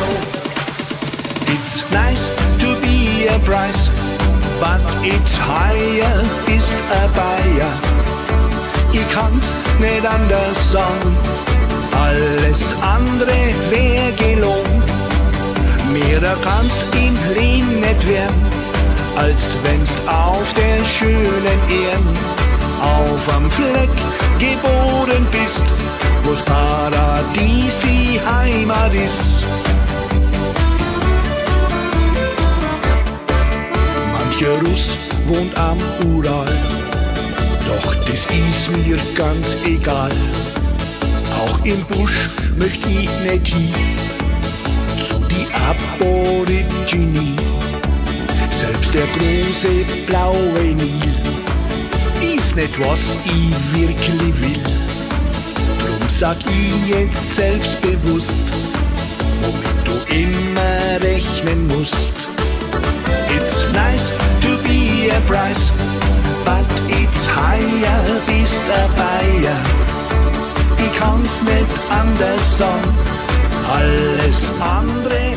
know it's nice to be a price, but it's higher is a buyer. Ich kann's nicht anders sagen, alles andere wär gelogen. Mehr kannst im Leben nicht werden, als wenn's auf der schönen Erde auf am Fleck geboren bist, wo's Paradies die Heimat ist. Mancher Russ wohnt am Ural, doch das ist mir ganz egal. Auch im Busch möcht ich nicht hin, zu die Aborigine. Selbst der große blaue Nil ist nicht, was ich wirklich will. Drum sag ich jetzt selbstbewusst, womit price, but it's higher, bist Bayer. Ich kann's nicht anders sagen, alles andere